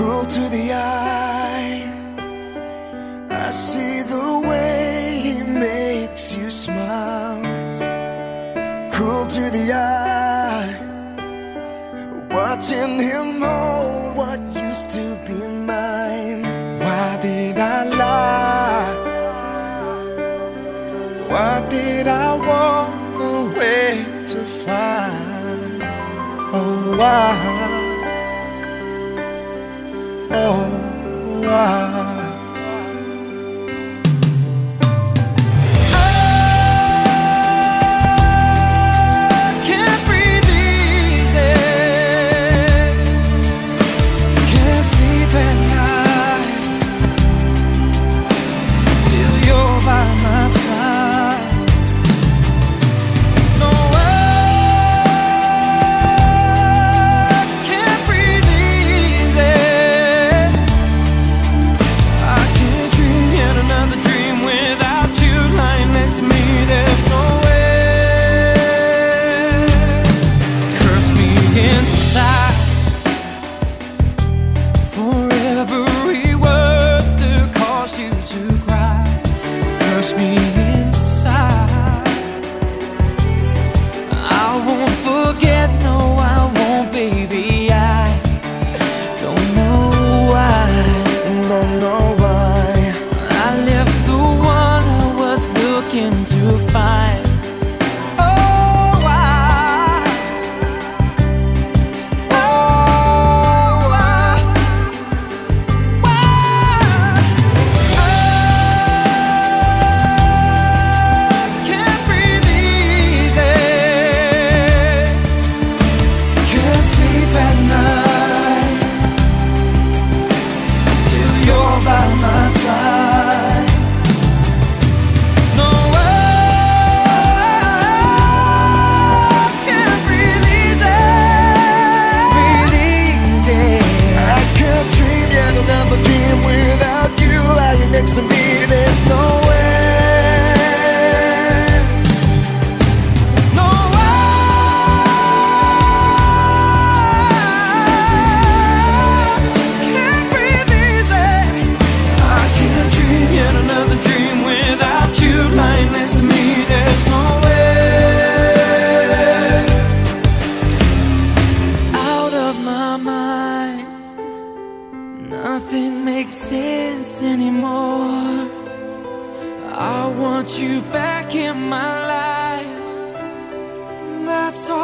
cruel to the eye. I see the way he makes you smile. Cruel to the eye. Watching him know what used to be mine. Why did I lie? Why did I walk away to find? Oh, why? to find Nothing makes sense anymore. I want you back in my life. That's all